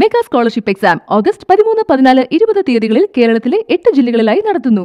Mega scholarship exam August പതിമൂന്ന് പതിനാല് ഇരുപത് തീയതികളിൽ കേരളത്തിലെ എട്ട് ജില്ലകളിലായി നടത്തുന്നു.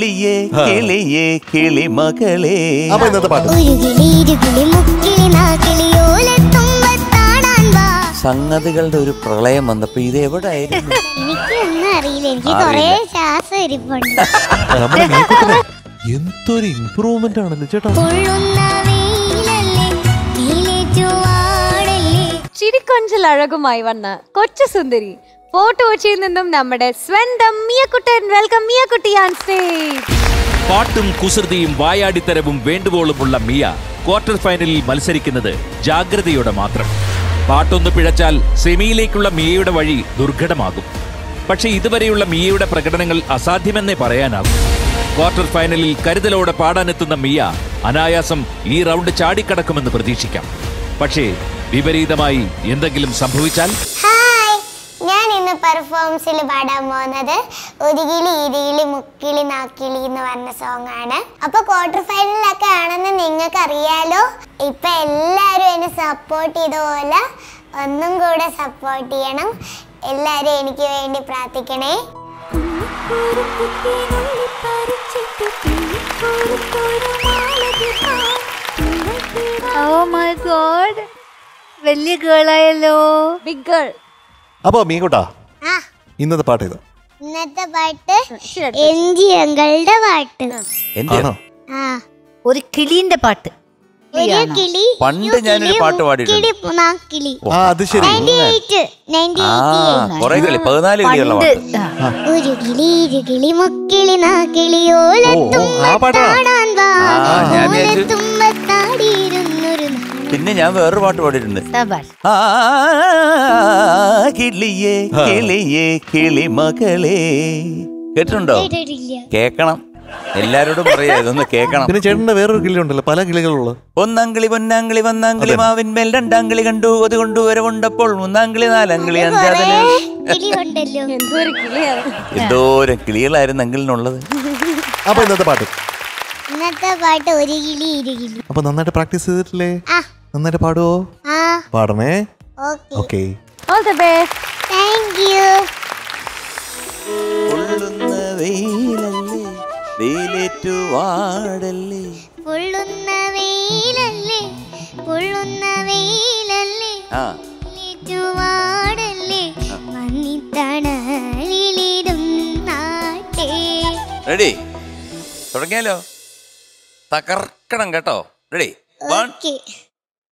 കിളിയേ കിളിയേ കിളിമകളേ അപ്പൊ ഇന്നത്തെ പാട്ട്. കിളി കിളി സംഗതികളുടെ ഒരു പ്രളയം വന്നപ്പോ ഇത് എവിടെയായിരുന്നു എന്തൊരു ഇമ്പ്രൂവ്മെന്റ് ആണല്ലോ ചേട്ടാ? ചിരിക്കൊഞ്ചൽ അഴകുമായി വന്ന കൊച്ചു സുന്ദരി ഫോട്ടോ കൊച്ചിയിൽ നിന്നും നമ്മുടെ സ്വന്തം Miyakkuttan. Welcome Miyakkutty on stage പാട്ടും കുസൃതിയും വായാടിത്തരവും വേണ്ടുവോളുമുള്ള മിയ ക്വാർട്ടർ ഫൈനലിൽ മത്സരിക്കുന്നത് ജാഗ്രതയോടെ മാത്രം. പാട്ടൊന്ന് പിഴച്ചാൽ സെമിയിലേക്കുള്ള മിയയുടെ വഴി ദുർഘടമാകും. പക്ഷേ ഇതുവരെയുള്ള മിയയുടെ പ്രകടനങ്ങൾ അസാധ്യമെന്നേ പറയാനാകും. ക്വാർട്ടർ ഫൈനലിൽ കരുതലോടെ പാടാനെത്തുന്ന മിയ അനായാസം ഈ റൗണ്ട് ചാടിക്കടക്കുമെന്ന് പ്രതീക്ഷിക്കാം. പക്ഷേ വിപരീതമായി എന്തെങ്കിലും സംഭവിച്ചാൽ? ഇന്ന് പെർഫോമൻസിൽ പാടാൻ പോകുന്നത് ഒരുകിളി ഇരുകിളി മുക്കിളി നാക്കിളി എന്ന് പറഞ്ഞ സോങ് ആണ്. അപ്പൊ ക്വാർട്ടർ ഫൈനലൊക്കെ ആണെന്ന് നിങ്ങൾക്ക് അറിയാലോ ഇപ്പൊ എല്ലാരും എന്നെ സപ്പോർട്ട് ചെയ്ത പോലെ ഒന്നും കൂടെ സപ്പോർട്ട് ചെയ്യണം. എല്ലാരും എനിക്ക് വേണ്ടി പ്രാർത്ഥിക്കണേ. ഓ മൈ ഗോഡ് വലിയ ഗേളായല്ലോ ബിഗ് ഗേൾ അപ്പൊ മീൻകുട്ടാ ആ ഇന്നത്തെ പാട്ട് ഏതാ? ഇന്നത്തെ പാട്ട് എം ജി അങ്കളുടെ പാട്ട്. ആണോ? ആ. ഒരു കിളിന്റെ പാട്ട്. ഒരു കിളി പണ്ട് യു ഞാനൊരു കിളി, പാട്ട് പാടിയിട്ടുണ്ട്. പിന്നെ ഞാൻ വേറൊരു പാട്ട് പാടിയിട്ടുണ്ട്. ശബാഷ് ആ കിളിയേ കിളിയേ കിളിമകളേ. കേട്ടിട്ടുണ്ടോ? കേട്ടിട്ടില്ല. കേക്കണം. എല്ലാരോടും പറയാ ഇതൊന്ന് കേക്കണം. പിന്നെ ചേട്ടന്റെ വേറൊരു കിളി ഉണ്ടല്ലോ പല കിളികളുള്ള. ഒന്നാംകിളി പൊന്നാംകിളി വന്നാംകിളി മാവിന്മേൽ രണ്ടാംകിളി കണ്ടു അത് കൊണ്ടു വരവുണ്ടപ്പോൾ മൂന്നാങ്കിളി നാലാങ്കിളി കൊറേ അഞ്ചാതൽ കിളി ഉണ്ടല്ലോ എന്തോ ഒരു കിളിയാണ്. എന്തോരം കിളികളായിരുന്നു അങ്കിളിനുള്ളത്. അപ്പൊ ഇന്നത്തെ പാട്ട്. ഇന്നത്തെ പാട്ട് ഒരു കിളി ഇരു കിളി. അപ്പൊ നന്നായിട്ട് പ്രാക്ടീസ് ചെയ്തിട്ടില്ലേ? ആ. നന്നായിട്ട് പാടുവോ? ആ. പാടണേ? Okay. Okay. All the best thank you കൊള്ളുന്ന വെയിലല്ലേ? വെയിലേറ്റു വാടല്ലേ? പൊള്ളുന്ന വെയിലല്ലേ? പൊള്ളുന്ന വെയിലല്ലേ? ആ. ചുവാടല്ലേ മണ്ണിത്തണലിലിരുന്നാട്ടെ റെഡി തുടങ്ങിയാലോ? തകർക്കണം കേട്ടോ. Ready one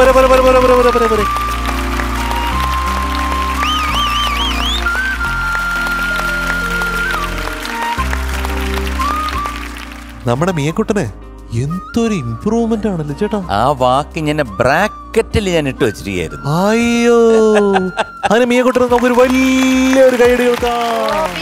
പോരെ പോരെ പോരെ പോരെ പോരെ പോരെ പോരെ പോരെ നമ്മുടെ മിയക്കുട്ടനെ എന്തൊരു ഇമ്പ്രൂവ്മെന്റ് ആണല്ലോ ചേട്ടാ? ആ വാക്ക് ഞാൻ ബ്രാക്കറ്റിൽ ഞാൻ ഇട്ട് വെച്ചിരിക്കുകയായിരുന്നു. അയ്യോ. അതിന് മിയക്കുട്ടനെ നമുക്കൊരു വലിയൊരു കൈയടി കൊടുക്കാം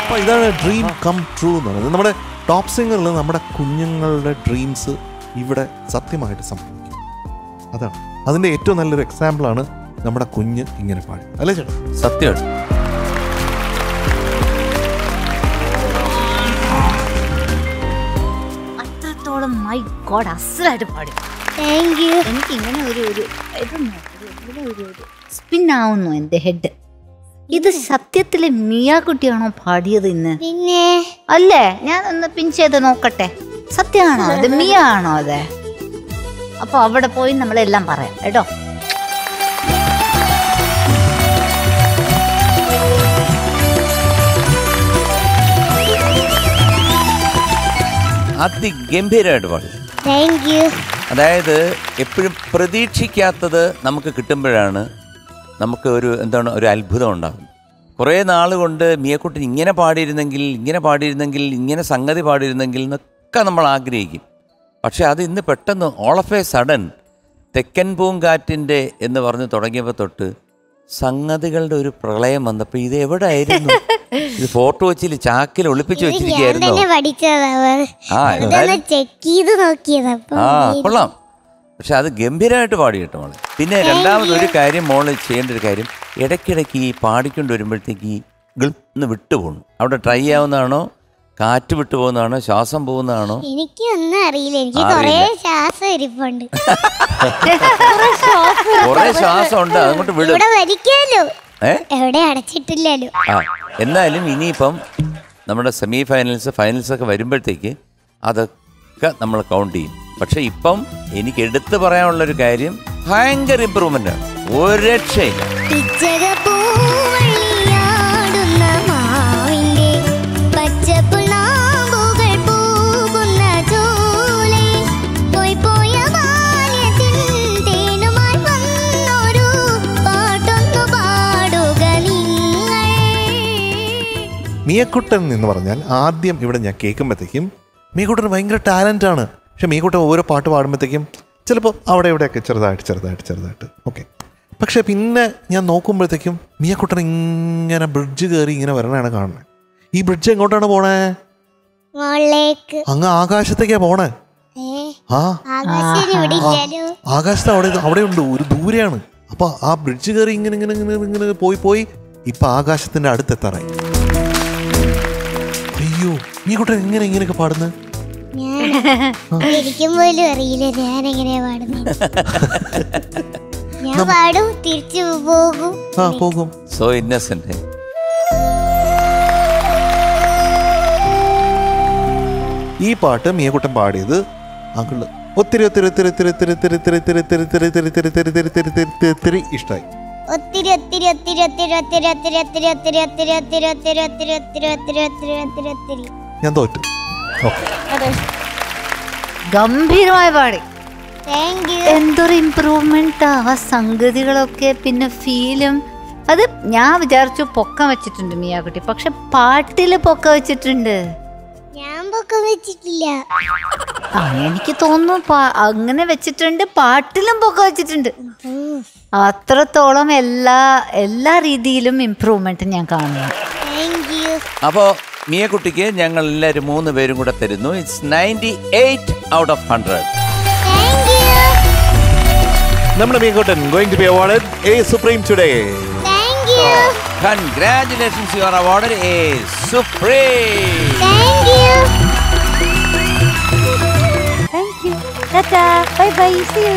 അപ്പൊ ഇതാണ് ഡ്രീം കം ട്രൂ എന്ന് പറയുന്നത്. നമ്മുടെ ടോപ്പ് സിംഗറിൽ നമ്മുടെ കുഞ്ഞുങ്ങളുടെ ഡ്രീംസ് ഇവിടെ സത്യമായിട്ട് സംഭവിക്കും. അതാണ്. അതിന്റെ ഏറ്റവും നല്ലൊരു എക്സാമ്പിളാണ് നമ്മുടെ കുഞ്ഞ് ഇങ്ങനെ പാടി. അല്ലേ ചേട്ടാ? സത്യമാണ് അത്രത്തോളം മൈ ഗോഡ് അസലായിട്ട് പാടി. താങ്ക് യു എനിക്ക് ഇങ്ങനെ ഒരു ഒരു ഇതൊന്നും ഒരു- ഇവിടെ ഒരു ഒരു സ്പിൻ ആവുന്നു എന്റെ ഹെഡ് ഇത് സത്യത്തിലെ മിയാക്കുട്ടിയാണോ പാടിയത് ഇന്ന്? പിന്നെ? അല്ലേ? ഞാൻ ഒന്ന് പിൻ ചെയ്ത് നോക്കട്ടെ. സത്യമാണോ? അത് മിയ ആണോ അത്? അപ്പൊ അവിടെ പോയി നമ്മളെല്ലാം പറയാം കേട്ടോ? അതിഗംഭീരമായിട്ട് പാടി. അതായത് എപ്പോഴും പ്രതീക്ഷിക്കാത്തത് നമുക്ക് കിട്ടുമ്പോഴാണ് നമുക്ക് ഒരു എന്താണ് ഒരു അത്ഭുതം ഉണ്ടാകുന്നത്. കുറേ നാൾ കൊണ്ട് മിയക്കുട്ടൻ ഇങ്ങനെ പാടിയിരുന്നെങ്കിൽ ഇങ്ങനെ പാടിയിരുന്നെങ്കിൽ ഇങ്ങനെ സംഗതി പാടിയിരുന്നെങ്കിൽ എന്നൊക്കെ നമ്മൾ ആഗ്രഹിക്കും. പക്ഷെ അത് ഇന്ന് പെട്ടെന്ന് ഓൾ ഓഫ് എ സഡൻ തെക്കൻ പൂങ്കാറ്റിന്റെ എന്ന് പറഞ്ഞ് തുടങ്ങിയപ്പോൾ തൊട്ട് സംഗതികളുടെ ഒരു പ്രളയം വന്നപ്പോൾ ഇത് എവിടെ ആയിരുന്നു ഇത് ഫോട്ടോ വെച്ചിൽ ചാക്കിൽ ഒളിപ്പിച്ച് വെച്ചിരിക്കുകയായിരുന്നു? ആ കൊള്ളാം. പക്ഷെ അത് ഗംഭീരമായിട്ട് പാടി കേട്ടോ മോളെ? പിന്നെ രണ്ടാമത് ഒരു കാര്യം മോൾ ചെയ്യേണ്ട ഒരു കാര്യം ഇടയ്ക്കിടയ്ക്ക് ഈ പാടിക്കൊണ്ട് വരുമ്പോഴത്തേക്ക് ഈ ഗിൾന്ന് വിട്ടു വിട്ടുപോകണം അവിടെ ട്രൈ ആവുന്നതാണോ കാറ്റ് വിട്ടു പോകുന്നതാണോ ശ്വാസം പോകുന്നതാണോ? എനിക്ക് ഒന്നും അറിയില്ല. എനിക്ക് കൊറേ. ശ്വാസം ഇരിപ്പുണ്ട്. കൊറേ ശ്വാസം ഉണ്ട് അതുകൊണ്ട് വിടും. എവിടെ അടച്ചിട്ടില്ലല്ലോ. ആ എന്നാലും ഇനിയിപ്പം നമ്മുടെ സെമി ഫൈനൽസ് ഫൈനൽസ് ഒക്കെ വരുമ്പോഴത്തേക്ക് അതൊക്കെ നമ്മൾ കൗണ്ട് ചെയ്യും. പക്ഷെ ഇപ്പം എനിക്ക് എടുത്തു പറയാനുള്ളൊരു കാര്യം ഭയങ്കര ഇമ്പ്രൂവ്മെന്റ് ആണ്. ഒരു രക്ഷയില്ല. മിയക്കുട്ടൻ എന്ന് പറഞ്ഞാൽ ആദ്യം ഇവിടെ ഞാൻ കേൾക്കുമ്പോഴത്തേക്കും മിയക്കുട്ടന് ഭയങ്കര ടാലന്റ് ആണ്. പക്ഷെ മിയക്കുട്ടൻ ഓരോ പാട്ട് പാടുമ്പോഴത്തേക്കും ചിലപ്പോൾ അവിടെ ഇവിടെയൊക്കെ ചെറുതായിട്ട് ചെറുതായിട്ട് ചെറുതായിട്ട്. ഓക്കെ പക്ഷെ പിന്നെ ഞാൻ നോക്കുമ്പോഴത്തേക്കും മിയക്കുട്ടൻ ഇങ്ങനെ ബ്രിഡ്ജ് കയറി ഇങ്ങനെ വരണാണ് കാണുന്നത് ഈ ബ്രിഡ്ജ് എങ്ങോട്ടാണ് പോണേ? അങ്ങ് ആകാശത്തേക്കാ പോണേ. ഏ? ആ. ആകാശത്ത് അവിടെ അവിടെ ഉണ്ട് ഒരു ദൂരെയാണ്. അപ്പൊ ആ ബ്രിഡ്ജ് കയറി ഇങ്ങനെ ഇങ്ങനെ ഇങ്ങനെ ഇങ്ങനെ പോയി പോയി ഇപ്പൊ ആകാശത്തിന്റെ അടുത്തെത്താറായി. നീ കുട്ടൻ എങ്ങനെ ഇങ്ങനെയൊക്കെ പാടുന്നത് ഞാൻ എനിക്കും പോലും അറിയില്ല ഞാൻ എങ്ങനെയാ പാടുന്നത് ഞാൻ പാടും തിരിച്ചു പോകും ആ പോകും സോ ഇന്നസെന്റ് ഈ പാട്ട് മിയക്കുട്ടൻ പാടിയത് അങ്കിൾ ഒത്തിരി ഒത്തിരി ഒത്തിരി ഒത്തിരി ഒത്തിരി ഒത്തിരി ഒത്തിരി ഒത്തിരി ഒത്തിരി ഒത്തിരി ഒത്തിരി ഒത്തിരി ഒത്തിരി ഒത്തിരി ഒത്തിരി ഒത്തിരി ഇഷ്ടമായി ഒത്തിരി ഒത്തിരി ഒത്തിരി ഒത്തിരി ഒത്തിരി ഒത്തിരി ഒത്തിരി ഒത്തിരി ഒത്തിരി ഒത്തിരി ഒത്തിരി ഒത്തിരി ഒത്തിരി ഒത്തിരി ഒത്തിരി ഒത്തിരി ഒത്തിരി ഞാൻ തോറ്റു. ഗംഭീരമായ ഗംഭീരമായി പാടി. എന്തൊരു ഇമ്പ്രൂവ്മെന്റ് ആ. സംഗതികളൊക്കെ പിന്നെ ഫീലും അത് ഞാൻ വിചാരിച്ചു പൊക്കം വെച്ചിട്ടുണ്ട് മിയാക്കുട്ടി. പക്ഷെ പാട്ടിൽ പൊക്കം വെച്ചിട്ടുണ്ട്. ഞാൻ പൊക്കം വെച്ചിട്ടില്ല. ആ എനിക്ക് തോന്നുന്നു അങ്ങനെ വെച്ചിട്ടുണ്ട് പാട്ടിലും പൊക്കം വെച്ചിട്ടുണ്ട്. അത്രത്തോളം എല്ലാ എല്ലാ രീതിയിലും ഇമ്പ്രൂവ്മെന്റ് ഞാൻ കാണുന്നു. അപ്പോ അപ്പോൾ മിയക്കുട്ടിക്ക് ഞങ്ങൾ എല്ലാവരും മൂന്ന് പേരും കൂടെ തരുന്നു it's ninety eight out of hundred നമ്മുടെ Meenkuttan going to be award a supreme today Congratulations, you are award a supreme Thank you. Thank you. Ta-ta. Bye-bye. See.